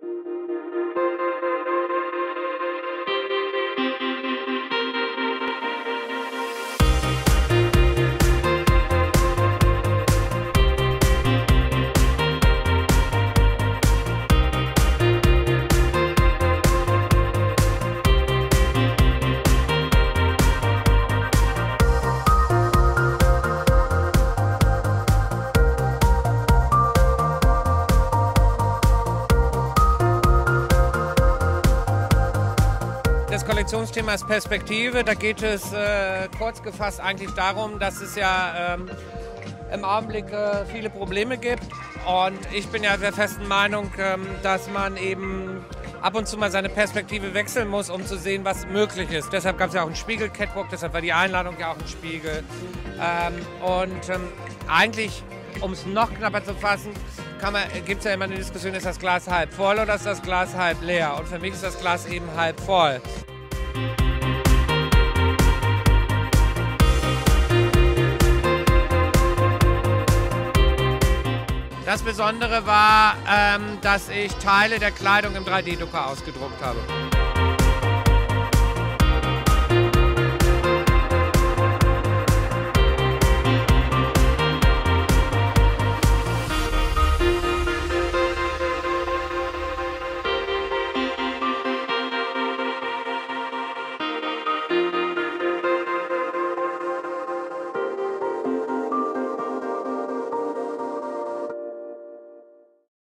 Das Kollektionsthema ist Perspektive. Da geht es äh, kurz gefasst eigentlich darum, dass es ja ähm, im Augenblick äh, viele Probleme gibt. Und ich bin ja der festen Meinung, ähm, dass man eben ab und zu mal seine Perspektive wechseln muss, um zu sehen, was möglich ist. Deshalb gab es ja auch einen Spiegel-Catwalk, deshalb war die Einladung ja auch ein Spiegel. Ähm, und ähm, eigentlich, um es noch knapper zu fassen, gibt es ja immer eine Diskussion, ist das Glas halb voll oder ist das Glas halb leer? Und für mich ist das Glas eben halb voll. Das Besondere war, ähm, dass ich Teile der Kleidung im 3D-Drucker ausgedruckt habe.